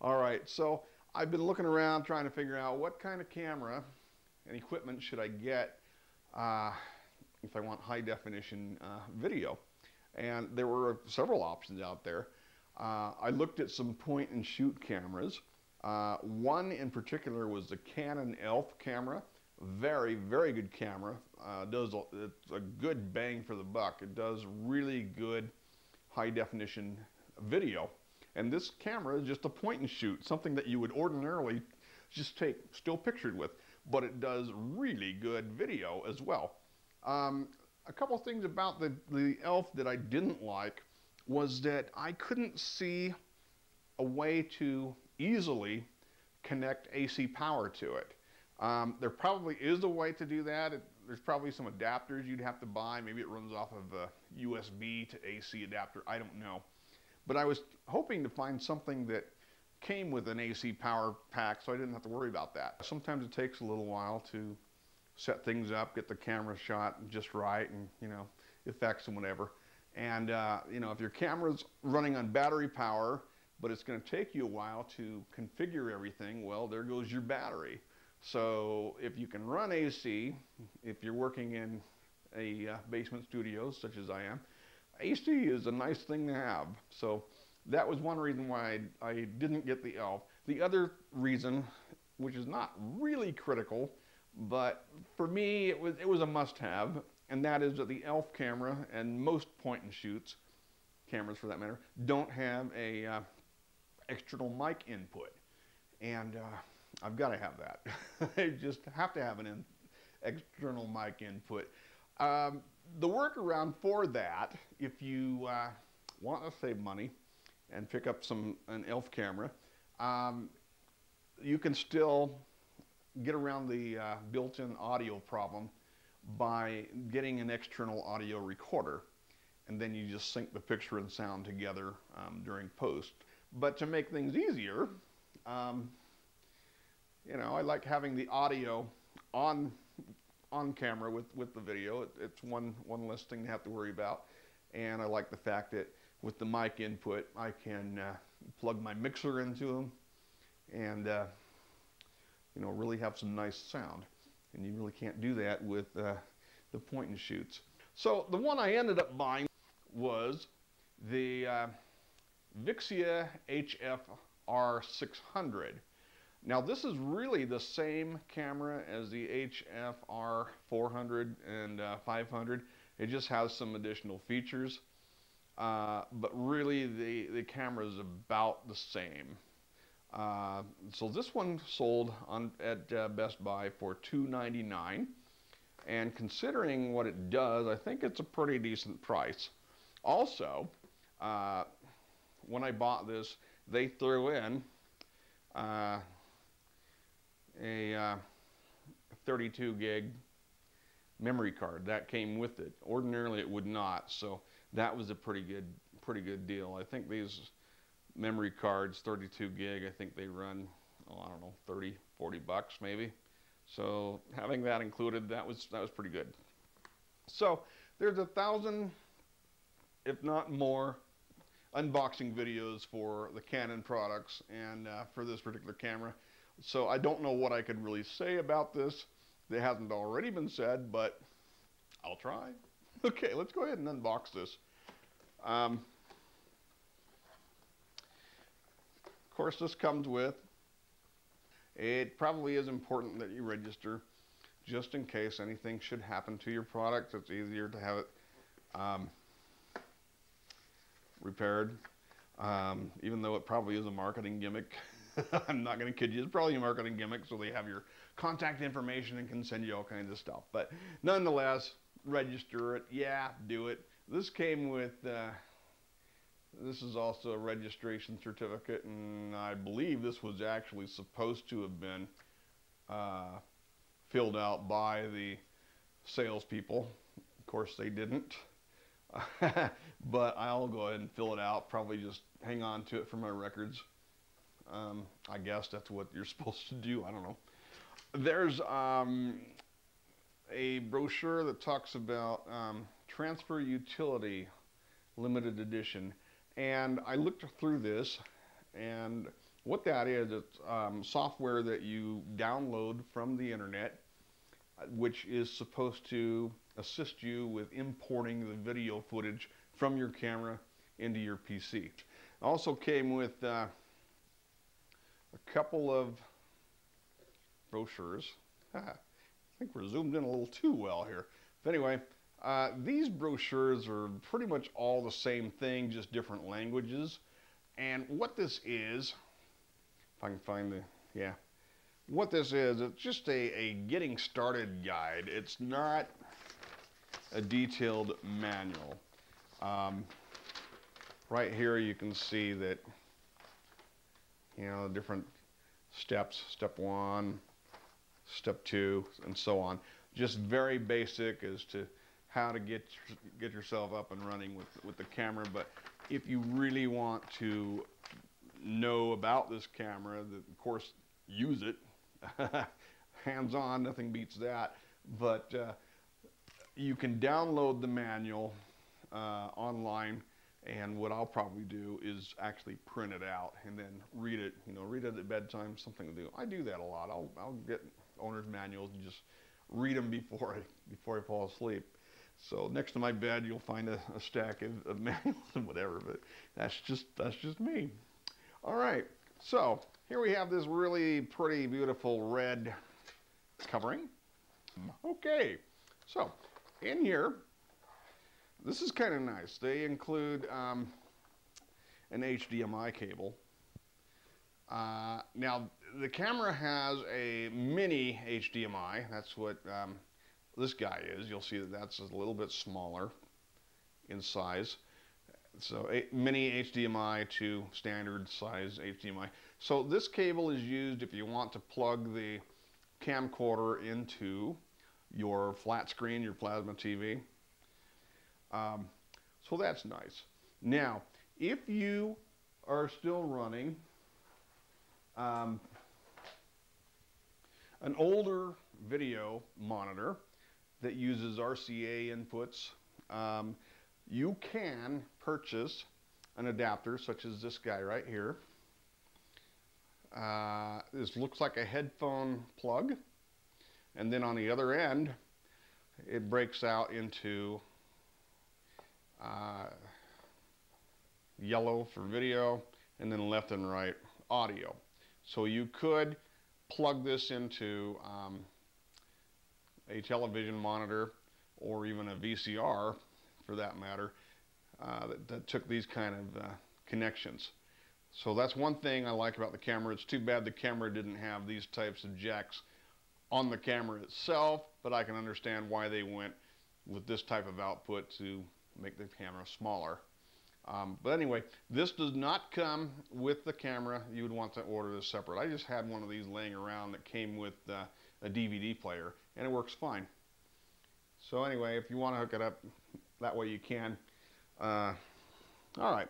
All right, so I've been looking around trying to figure out what kind of camera and equipment should I get uh, if I want high definition uh, video. And there were several options out there. Uh, I looked at some point and shoot cameras. Uh, one in particular was the Canon ELPH camera. Very, very good camera. Uh, does a, it's a good bang for the buck. It does really good high definition video. And this camera is just a point and shoot, something that you would ordinarily just take still pictured with, but it does really good video as well. Um, a couple things about the, the ELPH that I didn't like was that I couldn't see a way to easily connect AC power to it. Um, there probably is a way to do that. It, there's probably some adapters you'd have to buy. Maybe it runs off of a USB to AC adapter. I don't know. But I was hoping to find something that came with an AC power pack so I didn't have to worry about that. Sometimes it takes a little while to set things up, get the camera shot just right and, you know, effects and whatever. And, uh, you know, if your camera's running on battery power, but it's going to take you a while to configure everything, well, there goes your battery. So if you can run AC, if you're working in a uh, basement studio such as I am, AC is a nice thing to have. So that was one reason why I, I didn't get the ELPH. The other reason, which is not really critical, but for me it was, it was a must-have, and that is that the ELPH camera and most point and shoots, cameras for that matter, don't have a uh, external mic input. And uh, I've got to have that. I just have to have an external mic input. Um, the workaround for that, if you uh, want to save money and pick up some an ELPH camera, um, you can still get around the uh, built-in audio problem by getting an external audio recorder and then you just sync the picture and sound together um, during post. But to make things easier, um, you know, I like having the audio on on camera with, with the video. It, it's one, one less thing to have to worry about. And I like the fact that with the mic input, I can uh, plug my mixer into them and, uh, you know, really have some nice sound. And you really can't do that with uh, the point and shoots. So the one I ended up buying was the uh, Vixia HF-R 600. Now this is really the same camera as the HF-R 400 and uh, 500. It just has some additional features. Uh, but really the, the camera is about the same. Uh, so this one sold on, at uh, Best Buy for 299 and considering what it does I think it's a pretty decent price. Also uh, when I bought this they threw in uh, a uh, 32 gig memory card that came with it. Ordinarily it would not, so that was a pretty good pretty good deal. I think these memory cards, 32 gig, I think they run, oh, I don't know, 30, 40 bucks maybe. So having that included, that was that was pretty good. So there's a thousand, if not more, unboxing videos for the Canon products and uh, for this particular camera. So I don't know what I could really say about this that hasn't already been said, but I'll try. Okay, let's go ahead and unbox this. Um, of course, this comes with, it probably is important that you register just in case anything should happen to your product. It's easier to have it um, repaired, um, even though it probably is a marketing gimmick. I'm not going to kid you. It's probably a marketing gimmick, so they have your contact information and can send you all kinds of stuff. But nonetheless, register it. Yeah, do it. This came with, uh, this is also a registration certificate, and I believe this was actually supposed to have been uh, filled out by the salespeople. Of course, they didn't. but I'll go ahead and fill it out. Probably just hang on to it for my records. Um, I guess that's what you're supposed to do. I don't know. There's um, a brochure that talks about um, transfer utility limited edition. And I looked through this and What that is, it's um, software that you download from the internet, uh, which is supposed to assist you with importing the video footage from your camera into your PC. Also came with uh, a couple of brochures. I think we're zoomed in a little too well here. But anyway, uh, these brochures are pretty much all the same thing, just different languages. And what this is, if I can find the, yeah, what this is, it's just a, a getting started guide. It's not a detailed manual. Um, right here you can see that, you know, different steps, step one, step two, and so on. Just very basic as to how to get get yourself up and running with with the camera. But if you really want to know about this camera, of course, use it. Hands-on, nothing beats that. But uh, you can download the manual uh, online and what I'll probably do is actually print it out and then read it, you know, read it at bedtime, something to do. I do that a lot. I'll, I'll get owner's manuals and just read them before I, before I fall asleep. So next to my bed, you'll find a, a stack of, of manuals and whatever, but that's just, that's just me. All right, so here we have this really pretty beautiful red covering. Hmm. Okay, so in here, this is kind of nice. They include um, an HDMI cable. Uh, now, the camera has a mini HDMI. That's what um, this guy is. You'll see that that's a little bit smaller in size. So a mini HDMI to standard size HDMI. So this cable is used if you want to plug the camcorder into your flat screen, your plasma TV. Um, so that's nice. Now, if you are still running um, an older video monitor that uses RCA inputs, um, you can purchase an adapter such as this guy right here. Uh, this looks like a headphone plug and then on the other end it breaks out into uh, yellow for video and then left and right audio. So you could plug this into um, a television monitor or even a VCR for that matter uh, that, that, took these kind of uh, connections. So that's one thing I like about the camera. It's too bad the camera didn't have these types of jacks on the camera itself, but I can understand why they went with this type of output to make the camera smaller. Um, but anyway, this does not come with the camera. You would want to order this separate. I just had one of these laying around that came with uh, a DVD player, and it works fine. So anyway, if you want to hook it up that way, you can. Uh, all right.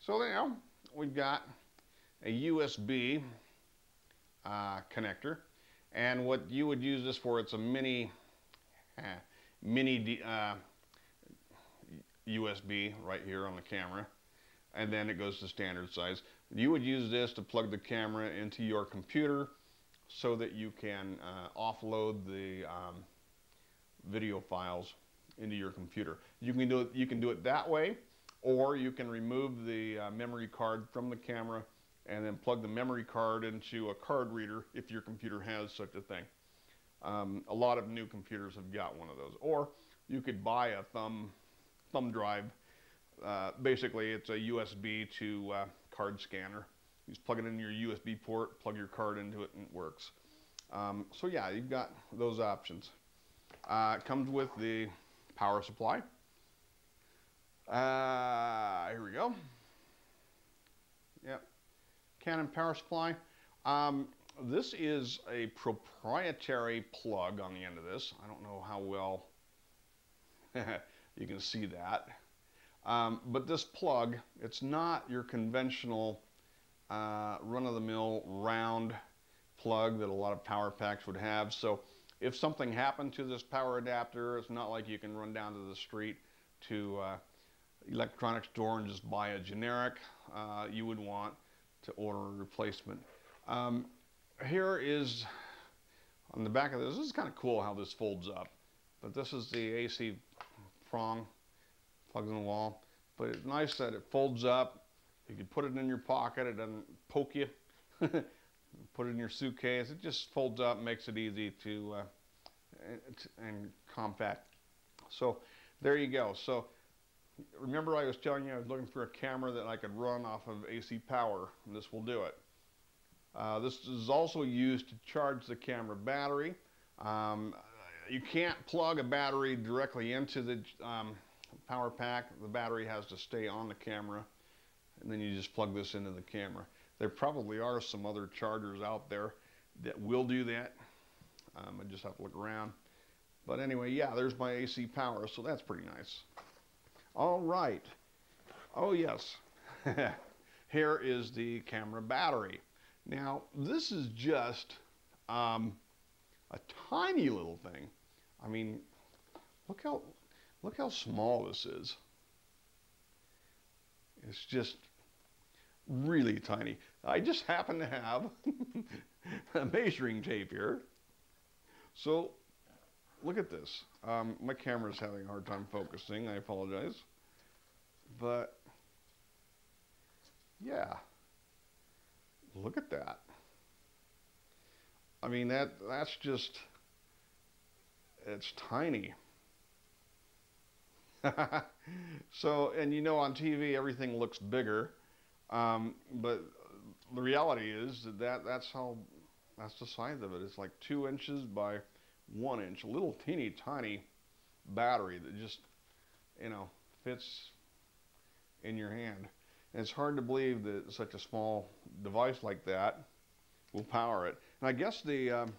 So now we've got a USB uh, connector, and what you would use this for, it's a mini, eh, mini uh, USB right here on the camera and then it goes to standard size. You would use this to plug the camera into your computer so that you can uh, offload the um, video files into your computer. You can do it, you can do it that way or you can remove the uh, memory card from the camera and then plug the memory card into a card reader if your computer has such a thing. Um, a lot of new computers have got one of those. Or you could buy a thumb thumb drive. Uh, basically, it's a USB to uh, card scanner. You just plug it in your USB port, plug your card into it, and it works. Um, so yeah, you've got those options. Uh, it comes with the power supply. Uh, here we go. Yep, Canon power supply. Um, this is a proprietary plug on the end of this. I don't know how well You can see that. Um, but this plug, it's not your conventional uh, run-of-the-mill round plug that a lot of power packs would have. So if something happened to this power adapter, it's not like you can run down to the street to uh, electronics store and just buy a generic. Uh, you would want to order a replacement. Um, here is on the back of this. This is kind of cool how this folds up. But this is the AC prong, plugs in the wall. But it's nice that it folds up. You can put it in your pocket. It doesn't poke you. put it in your suitcase. It just folds up, makes it easy to uh, and compact. So there you go. So remember I was telling you I was looking for a camera that I could run off of AC power. And this will do it. Uh, this is also used to charge the camera battery. Um, you can't plug a battery directly into the um, power pack. The battery has to stay on the camera and then you just plug this into the camera. There probably are some other chargers out there that will do that. Um, I just have to look around. But anyway, yeah, there's my AC power, so that's pretty nice. All right. Oh, yes. Here is the camera battery. Now, this is just um, a tiny little thing. I mean, look how, look how small this is. It's just really tiny. I just happen to have a measuring tape here. So look at this. Um, my camera's having a hard time focusing. I apologize. But yeah, look at that. I mean that that's just it's tiny. so and you know on TV everything looks bigger, um, but the reality is that, that that's how that's the size of it. It's like two inches by one inch, a little teeny tiny battery that just you know fits in your hand. And it's hard to believe that such a small device like that will power it. And I guess the um,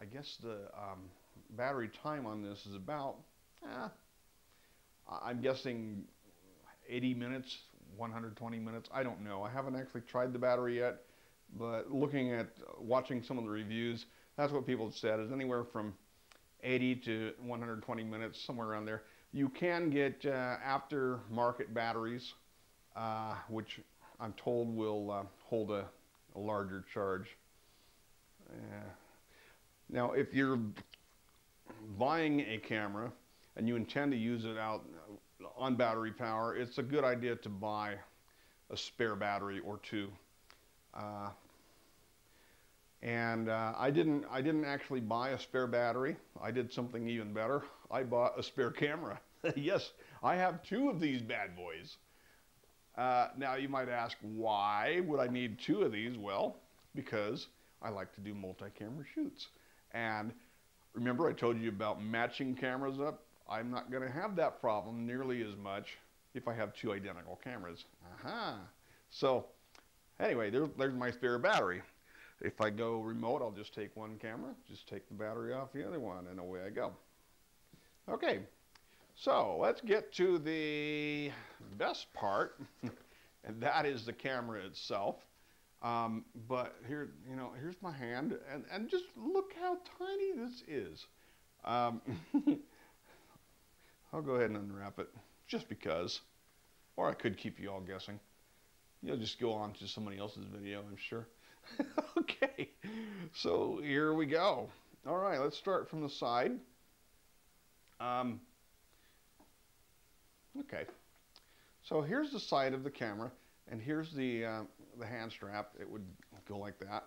I guess the um, battery time on this is about eh, I'm guessing 80 minutes, 120 minutes. I don't know. I haven't actually tried the battery yet, but looking at watching some of the reviews, that's what people said is anywhere from 80 to 120 minutes, somewhere around there. You can get uh, aftermarket batteries, uh, which I'm told will uh, hold a, a, larger charge. now, if you're buying a camera and you intend to use it out on battery power, it's a good idea to buy a spare battery or two. Uh, and uh, I didn't I didn't actually buy a spare battery. I did something even better. I bought a spare camera. yes, I have two of these bad boys. Uh, now you might ask, why would I need two of these? Well, because I like to do multi-camera shoots. And remember I told you about matching cameras up? I'm not going to have that problem nearly as much if I have two identical cameras. Aha. So anyway, there, there's my spare battery. If I go remote, I'll just take one camera, just take the battery off the other one, and away I go. Okay, so let's get to the best part, and that is the camera itself. Um, but here, you know, here's my hand, and, and just look how tiny this is. Um, I'll go ahead and unwrap it, just because. Or I could keep you all guessing. You'll just go on to somebody else's video, I'm sure. okay, so here we go. All right, let's start from the side. Um, okay, so here's the side of the camera, and here's the, uh, the hand strap. It would go like that,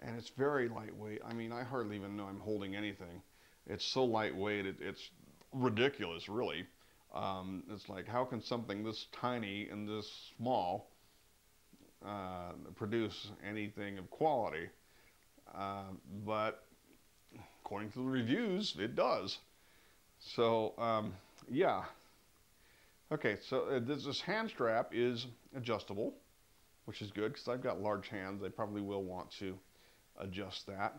and it's very lightweight. I mean, I hardly even know I'm holding anything. It's so lightweight, it, it's ridiculous, really. Um, it's like, how can something this tiny and this small uh, produce anything of quality? Uh, but according to the reviews, it does. So, um, yeah. Okay, so uh, this, this hand strap is adjustable, which is good because I've got large hands. I probably will want to adjust that.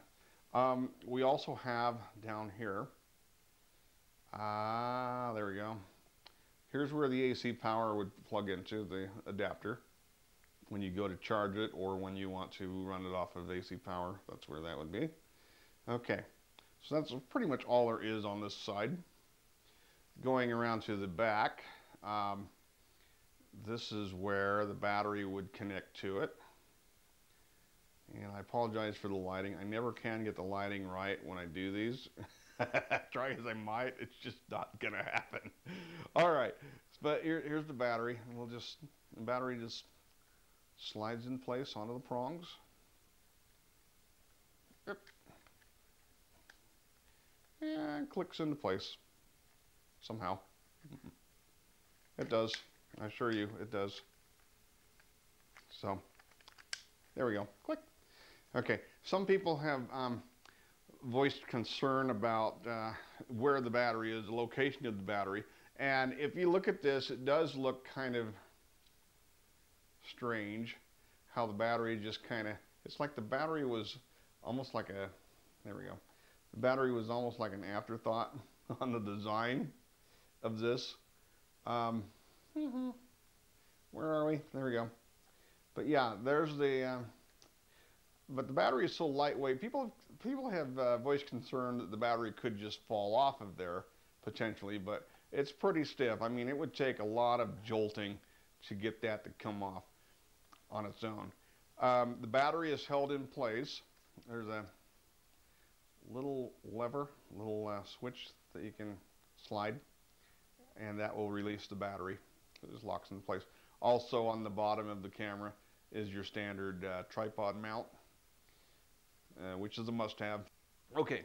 Um, we also have down here Ah, there we go. Here's where the AC power would plug into the adapter when you go to charge it or when you want to run it off of AC power. That's where that would be. Okay, so that's pretty much all there is on this side. Going around to the back, um, this is where the battery would connect to it. And I apologize for the lighting. I never can get the lighting right when I do these. Try as I might, it's just not gonna happen. All right, but here, here's the battery. We'll just, the battery just slides in place onto the prongs. And clicks into place somehow. It does. I assure you, it does. So, there we go. Click. Okay, some people have um, voiced concern about uh, where the battery is, the location of the battery. And if you look at this, it does look kind of strange how the battery just kind of, it's like the battery was almost like a, there we go. The battery was almost like an afterthought on the design of this. Um, mm-hmm. Where are we? There we go. But yeah, there's the, uh, but the battery is so lightweight. People people have uh, voiced concern that the battery could just fall off of there potentially, but it's pretty stiff. I mean, it would take a lot of jolting to get that to come off on its own. Um, the battery is held in place. There's a little lever, little uh, switch that you can slide, and that will release the battery. It just locks in place. Also on the bottom of the camera is your standard uh, tripod mount, uh, which is a must-have. Okay,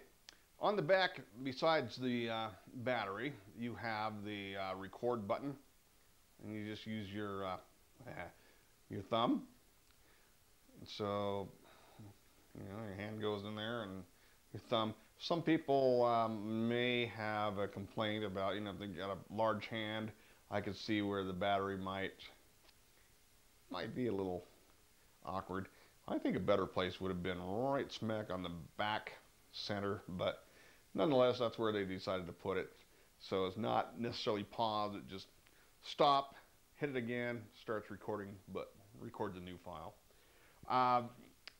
on the back, besides the uh, battery, you have the uh, record button, and you just use your uh, your thumb. So, you know, your hand goes in there and your thumb. Some people um, may have a complaint about, you know, if they got a large hand, I could see where the battery might might be a little awkward. I think a better place would have been right smack on the back center, but nonetheless, that's where they decided to put it. So it's not necessarily pause, it just stop, hit it again, starts recording, but records a new file. Um,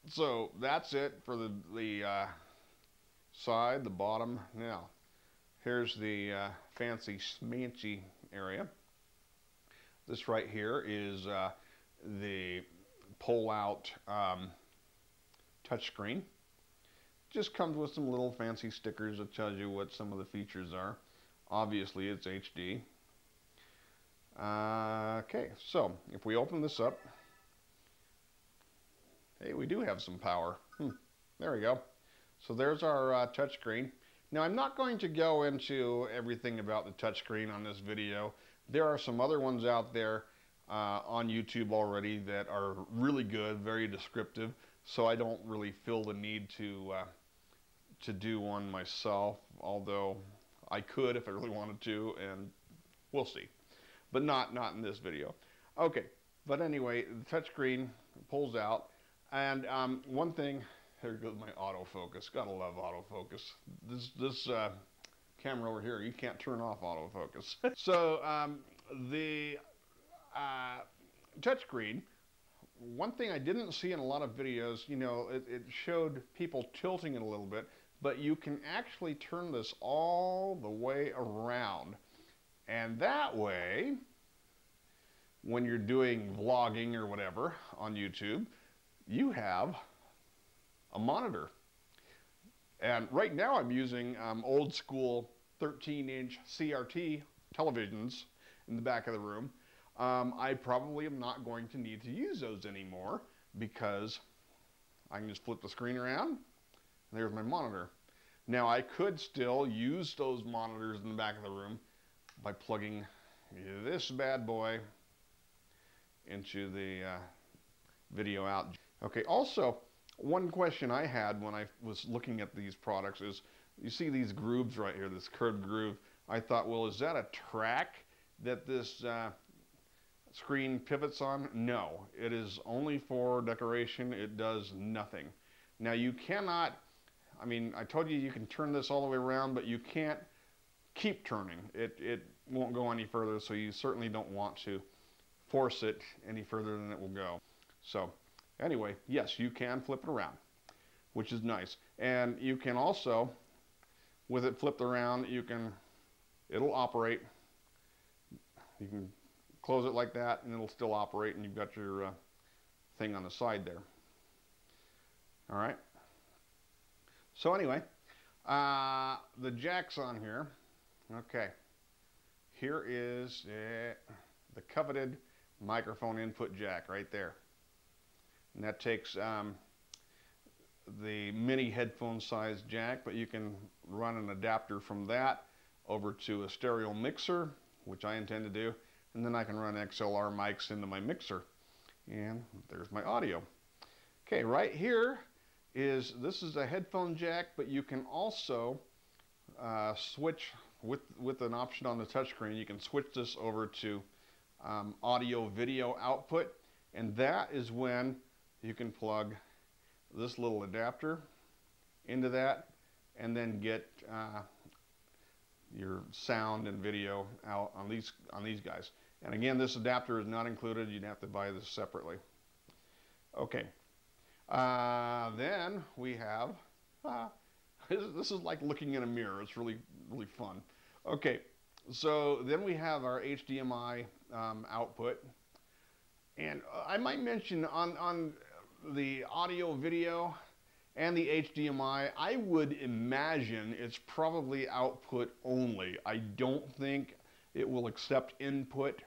so that's it for the, the uh, side, the bottom. Now, here's the uh, fancy smancy area. This right here is uh, the pull-out um, touchscreen. Just comes with some little fancy stickers that tells you what some of the features are. Obviously, it's HD. Uh, okay, so if we open this up, hey, we do have some power. Hmm, there we go. So there's our uh, touchscreen. Now I'm not going to go into everything about the touchscreen on this video. There are some other ones out there uh, on YouTube already that are really good, very descriptive. So I don't really feel the need to uh, to do one myself, although I could if I really wanted to, and we'll see. But not not in this video. Okay, but anyway, the touchscreen pulls out, and um, one thing. Here goes my autofocus. Gotta love autofocus. This this uh, camera over here, you can't turn off autofocus. so um, the uh, touchscreen, one thing I didn't see in a lot of videos, you know, it, it, showed people tilting it a little bit, but you can actually turn this all the way around. And that way, when you're doing vlogging or whatever on YouTube, you have a monitor. And right now I'm using um, old school 13 inch CRT televisions in the back of the room. Um, I probably am not going to need to use those anymore because I can just flip the screen around and there's my monitor. Now I could still use those monitors in the back of the room by plugging this bad boy into the uh, video out. Okay, also one question I had when I was looking at these products is you see these grooves right here, this curved groove. I thought, well, is that a track that this uh, screen pivots on? No, it is only for decoration. It does nothing. Now you cannot, I mean, I told you you can turn this all the way around, but you can't keep turning. It, it won't go any further, so you certainly don't want to force it any further than it will go. So anyway, yes, you can flip it around, which is nice. And you can also, with it flipped around, you can, it'll operate. You can close it like that and it'll still operate and you've got your uh, thing on the side there. All right. So anyway, uh, the jack's on here. Okay. Here is uh, the coveted microphone input jack right there. And that takes um, the mini headphone size jack, but you can run an adapter from that over to a stereo mixer, which I intend to do, and then I can run XLR mics into my mixer. And there's my audio. Okay, right here is, this is a headphone jack, but you can also uh, switch with, with an option on the touchscreen, you can switch this over to um, audio video output, and that is when you can plug this little adapter into that and then get uh, your sound and video out on these on these guys. And again, this adapter is not included. You'd have to buy this separately. Okay. Uh, then we have, uh, this is like looking in a mirror. It's really, really fun. Okay, so then we have our HDMI um, output. And I might mention on, on the audio video and the HDMI, I would imagine it's probably output only. I don't think it will accept input,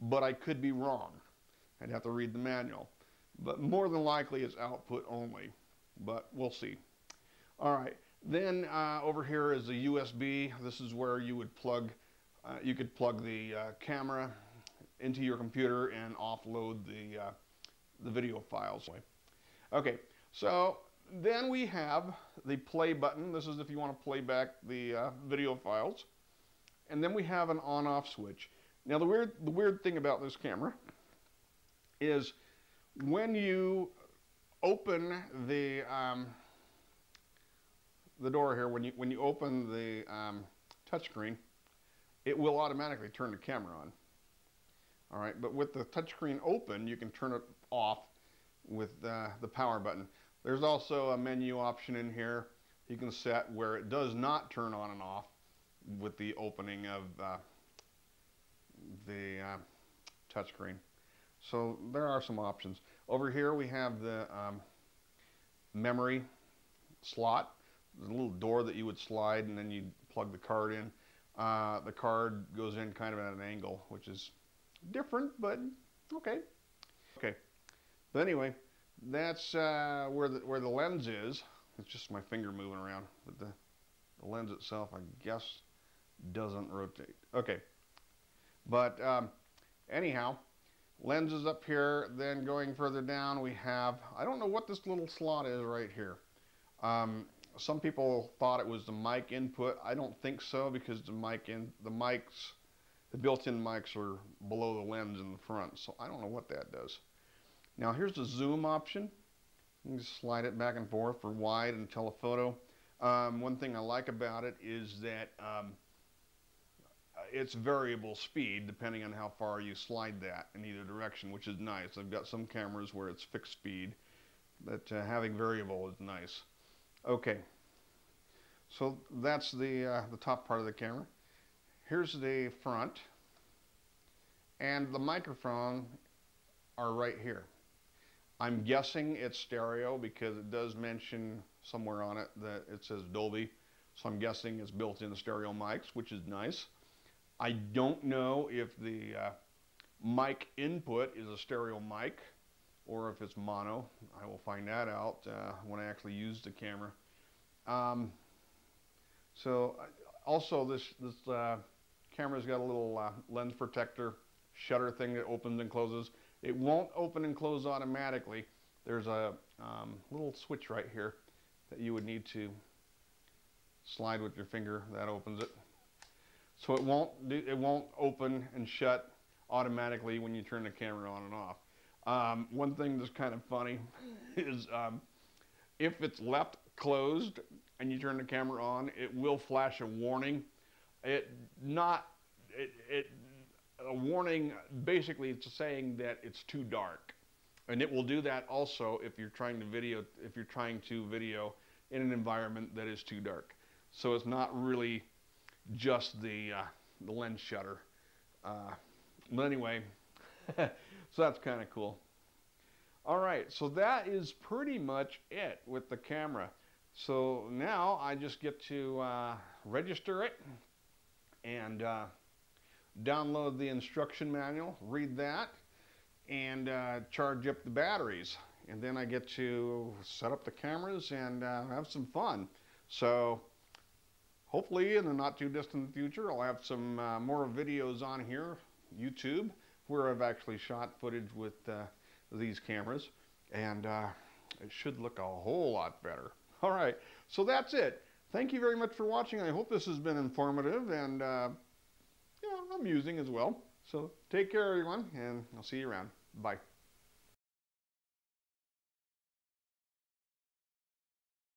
but I could be wrong. I'd have to read the manual. But more than likely it's output only, but we'll see. All right, then uh, over here is the USB. This is where you would plug, uh, you could plug the uh, camera into your computer and offload the, uh, the video files. Okay, so then we have the play button. This is if you want to play back the uh, video files. And then we have an on-off switch. Now the weird, the weird thing about this camera is when you open the um, the door here, when you when you open the um, touchscreen, it will automatically turn the camera on. All right, but with the touchscreen open, you can turn it off with uh, the power button. There's also a menu option in here you can set where it does not turn on and off with the opening of uh, the uh, touchscreen. So there are some options. Over here we have the um, memory slot. There's a little door that you would slide and then you plug the card in. Uh, the card goes in kind of at an angle, which is different, but okay. Okay. But anyway, that's uh, where the where the lens is. It's just my finger moving around, but the, the lens itself, I guess, doesn't rotate. Okay. But um, anyhow, lenses up here. Then going further down, we have, I don't know what this little slot is right here. Um, some people thought it was the mic input. I don't think so because the mic in the mics, the built-in mics are below the lens in the front. So I don't know what that does. Now here's the zoom option. You can slide it back and forth for wide and telephoto. Um, one thing I like about it is that um, it's variable speed depending on how far you slide that in either direction, which is nice. I've got some cameras where it's fixed speed, but uh, having variable is nice. Okay, so that's the, uh, the top part of the camera. Here's the front, and the microphone are right here. I'm guessing it's stereo because it does mention somewhere on it that it says Dolby, so I'm guessing it's built in stereo mics, which is nice. I don't know if the uh, mic input is a stereo mic or if it's mono. I will find that out uh, when I actually use the camera. Um, so also this, this uh, camera's got a little uh, lens protector shutter thing that opens and closes. It won't open and close automatically. There's a um, little switch right here that you would need to slide with your finger. That opens it. So it won't, do, it won't open and shut automatically when you turn the camera on and off. Um, one thing that's kind of funny is um, if it's left closed and you turn the camera on, it will flash a warning. It not it, it a warning basically it's saying that it's too dark, and it will do that also if you're trying to video if you're trying to video in an environment that is too dark. So it's not really just the, uh, the lens shutter. Uh, but anyway, so that's kind of cool. All right, so that is pretty much it with the camera. So now I just get to uh, register it and uh, download the instruction manual, read that, and uh, charge up the batteries. And then I get to set up the cameras and uh, have some fun. So hopefully in the not too distant future, I'll have some uh, more videos on here, YouTube, where I've actually shot footage with uh, these cameras. And uh, it should look a whole lot better. All right, so that's it. Thank you very much for watching. I hope this has been informative and know, amusing as well. So take care, everyone, and I'll see you around. Bye.